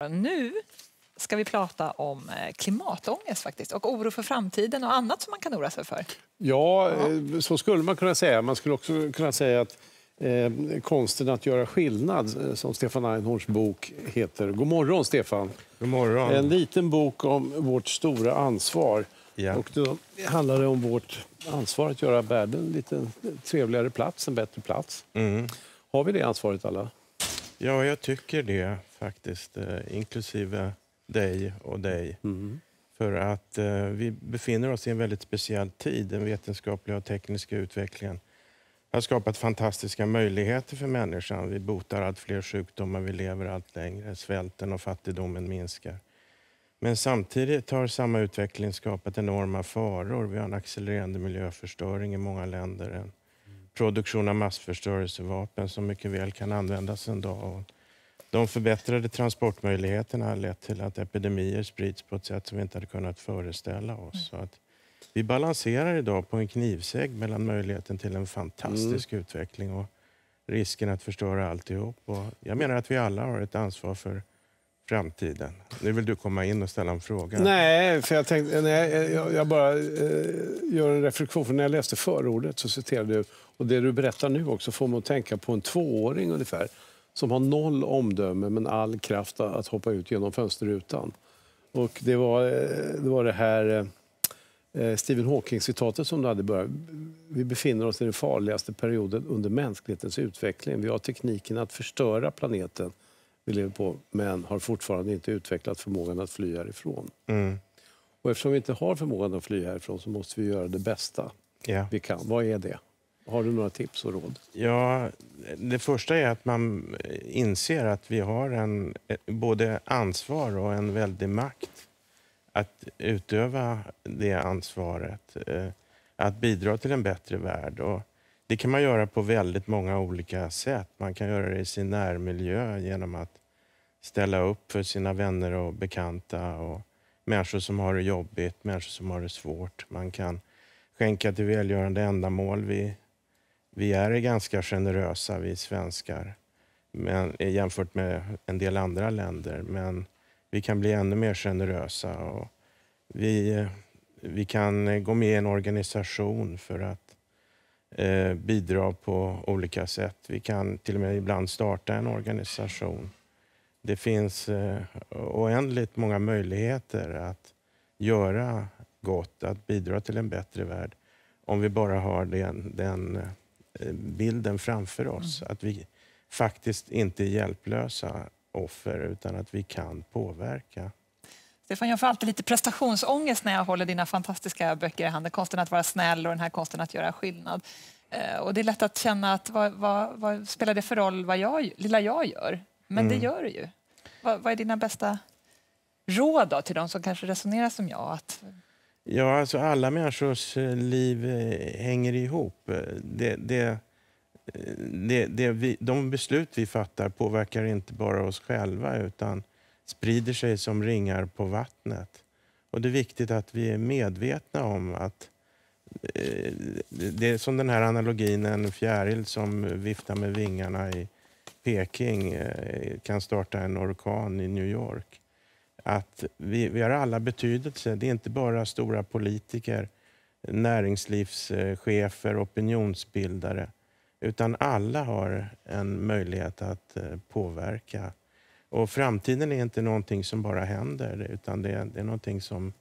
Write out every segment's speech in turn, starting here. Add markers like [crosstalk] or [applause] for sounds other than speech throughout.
Nu ska vi prata om eh, klimatångest faktiskt och oro för framtiden och annat som man kan oroa sig för. Ja, eh, så skulle man kunna säga. Man skulle också kunna säga att eh, konsten att göra skillnad, eh, som Stefan Einhorns bok heter. God morgon, Stefan. God morgon. En liten bok om vårt stora ansvar. Ja. Och då handlar det om vårt ansvar att göra världen en lite trevligare plats, en bättre plats. Mm. Har vi det ansvaret alla? Ja, jag tycker det faktiskt, eh, inklusive dig och dig. För att eh, vi befinner oss i en väldigt speciell tid. Den vetenskapliga och tekniska utvecklingen har skapat fantastiska möjligheter för människan. Vi botar allt fler sjukdomar, vi lever allt längre, svälten och fattigdomen minskar. Men samtidigt har samma utveckling skapat enorma faror. Vi har en accelererande miljöförstöring i många länder. En produktion av massförstörelsevapen som mycket väl kan användas en dag. De förbättrade transportmöjligheterna har lett till att epidemier sprids på ett sätt som vi inte hade kunnat föreställa oss. Så att vi balanserar idag på en knivsägg mellan möjligheten till en fantastisk utveckling och risken att förstöra alltihop. Och jag menar att vi alla har ett ansvar för framtiden. Nu vill du komma in och ställa en fråga. Nej, för jag, tänkte, nej, jag, jag bara eh, gör en reflektion. För när jag läste förordet så citerade du, och det du berättar nu också får mig att tänka på en tvååring ungefär som har noll omdöme men all kraft att hoppa ut genom fönsterrutan. Och det var eh, det, var det här eh, eh, Stephen Hawking-citatet som du hade i början. Vi befinner oss i den farligaste perioden under mänsklighetens utveckling. Vi har tekniken att förstöra planeten vi lever på men har fortfarande inte utvecklat förmågan att fly härifrån. Mm. Och eftersom vi inte har förmågan att fly härifrån så måste vi göra det bästa Ja. vi kan. Vad är det? Har du några tips och råd? Ja, det första är att man inser att vi har en, både ansvar och en väldig makt att utöva det ansvaret. eh, Att bidra till en bättre värld. Och det kan man göra på väldigt många olika sätt. Man kan göra det i sin närmiljö genom att ställa upp för sina vänner och bekanta och människor som har det jobbigt, människor som har det svårt. Man kan skänka till välgörande ändamål. Vi, vi är ganska generösa, vi svenskar, men, eh, jämfört med en del andra länder. Men vi kan bli ännu mer generösa. Och vi, eh, vi kan eh, gå med i en organisation för att eh, bidra på olika sätt. Vi kan till och med ibland starta en organisation. Det finns eh, oändligt många möjligheter att göra gott, att bidra till en bättre värld om vi bara har den, den eh, bilden framför oss. Att vi faktiskt inte är hjälplösa offer utan att vi kan påverka. Stefan, jag får alltid lite prestationsångest när jag håller dina fantastiska böcker i handen. Konsten att vara snäll och den här konsten att göra skillnad. Eh, Och det är lätt att känna att vad, vad, vad spelar det för roll vad jag, lilla jag gör? Men det gör det ju. Vad, vad är dina bästa råd då till de som kanske resonerar som jag? Att, Ja, alltså alla människors eh, liv eh, hänger ihop. Det, det, det, det vi, de beslut vi fattar påverkar inte bara oss själva utan sprider sig som ringar på vattnet. Och Det är viktigt att vi är medvetna om att eh, det är som den här analogin, en fjäril som viftar med vingarna i Peking eh, kan starta en orkan i New York att vi, vi har alla betydelse. Det är inte bara stora politiker, näringslivschefer, opinionsbildare. Utan alla har en möjlighet att eh, påverka. Och framtiden är inte någonting som bara händer, utan det är, det är någonting som,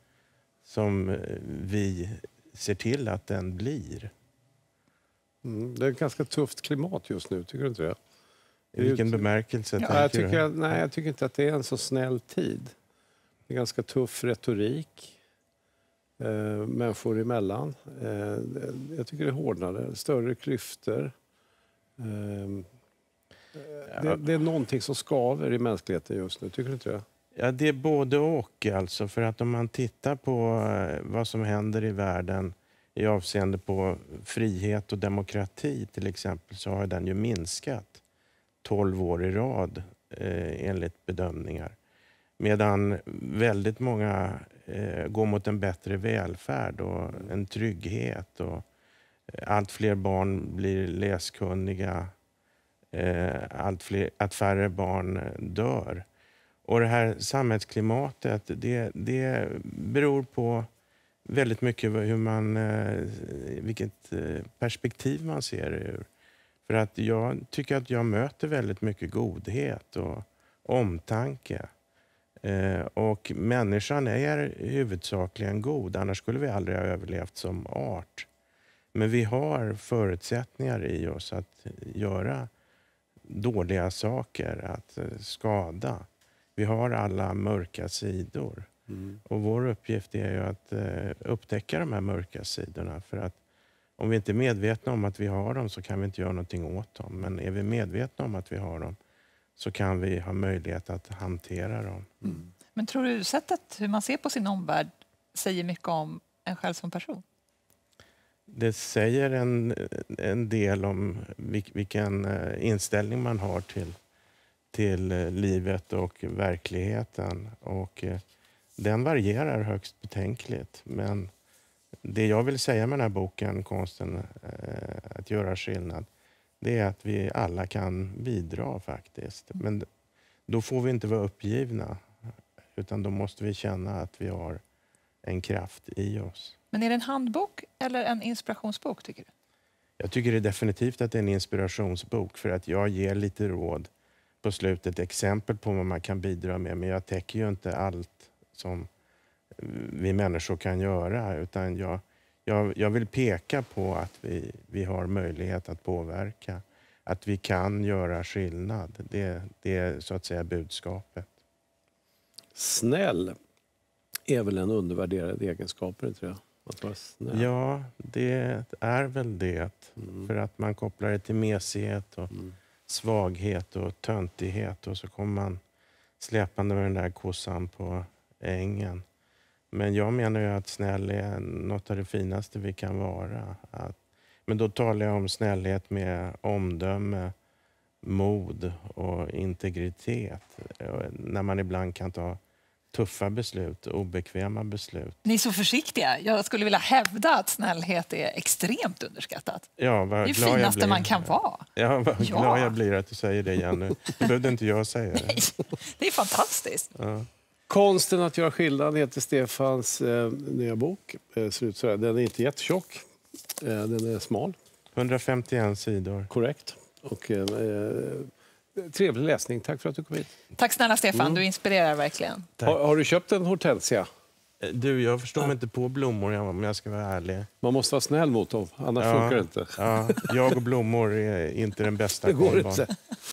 som eh, vi ser till att den blir. Mm. Det är ett ganska tufft klimat just nu, tycker du inte det? I vilken bemärkelse? Ja, jag, tycker, att- nej, jag tycker inte att det är en så snäll tid. Det är ganska tuff retorik eh, människor emellan. Eh, jag tycker det hårdnade, större klyftor. Eh, det, det är någonting som skaver i mänskligheten just nu, tycker du inte det? Ja, det är både och. Alltså, för att om man tittar på eh, vad som händer i världen i avseende på frihet och demokrati till exempel så har den ju minskat 12 år i rad eh, enligt bedömningar. Medan väldigt många eh, går mot en bättre välfärd och en trygghet. Och eh, allt fler barn blir läskunniga. Eh, allt fler, att färre barn eh, dör. Och det här samhällsklimatet, det, det beror på väldigt mycket hur man, eh, vilket perspektiv man ser det ur. För att jag tycker att jag möter väldigt mycket godhet och omtanke. Och människan är huvudsakligen god, annars skulle vi aldrig ha överlevt som art. Men vi har förutsättningar i oss att göra dåliga saker, att skada. Vi har alla mörka sidor. Mm. Och vår uppgift är ju att eh, upptäcka de här mörka sidorna. För att om vi inte är medvetna om att vi har dem så kan vi inte göra någonting åt dem. Men är vi medvetna om att vi har dem så kan vi ha möjlighet att hantera dem. Mm. Men tror du sättet hur man ser på sin omvärld säger mycket om en själv som person? Det säger en, en del om vilken eh, inställning man har till, till eh, livet och verkligheten. Och eh, den varierar högst betänkligt. Men det jag vill säga med den här boken, Konsten att göra skillnad, det är att vi alla kan bidra faktiskt. Men då får vi inte vara uppgivna, utan då måste vi känna att vi har en kraft i oss. Men är det en handbok eller en inspirationsbok tycker du? Jag tycker det är definitivt att det är en inspirationsbok för att jag ger lite råd på slutet, exempel på vad man kan bidra med. Men jag täcker ju inte allt som vi människor kan göra utan jag, jag, jag vill peka på att vi, vi har möjlighet att påverka. Att vi kan göra skillnad. Det, det är så att säga budskapet. Snäll är väl en undervärderad egenskap, tror jag? Att vara snäll. Ja, det är väl det. Mm. För att man kopplar det till mesighet och mm. svaghet och töntighet och så kommer man släpande med den där kossan på ängen. Men jag menar ju att snäll är något av det finaste vi kan vara. Att, men då talar jag om snällhet med omdöme, mod och integritet. När man ibland kan ta tuffa beslut, obekväma beslut. Ni är så försiktiga. Jag skulle vilja hävda att snällhet är extremt underskattat. Ja, vad det är det finaste man kan vara. Ja, vad ja. glad jag blir att du säger det, Jenny. Det behövde inte jag säga. [laughs] Nej, det är fantastiskt. Ja. Konsten att göra skillnad heter Stefans eh, nya bok. Eh, den är inte jättetjock. Eh, den är smal. 151 sidor. Korrekt. Och, eh, trevlig läsning. Tack för att du kom hit. Tack snälla Stefan, mm. du inspirerar verkligen. Har, har, du köpt en hortensia? Eh, du, jag förstår mig inte på blommor om jag ska vara ärlig. Man måste vara snäll mot dem, annars ja, funkar det inte. Ja, jag och blommor är inte den bästa det går inte.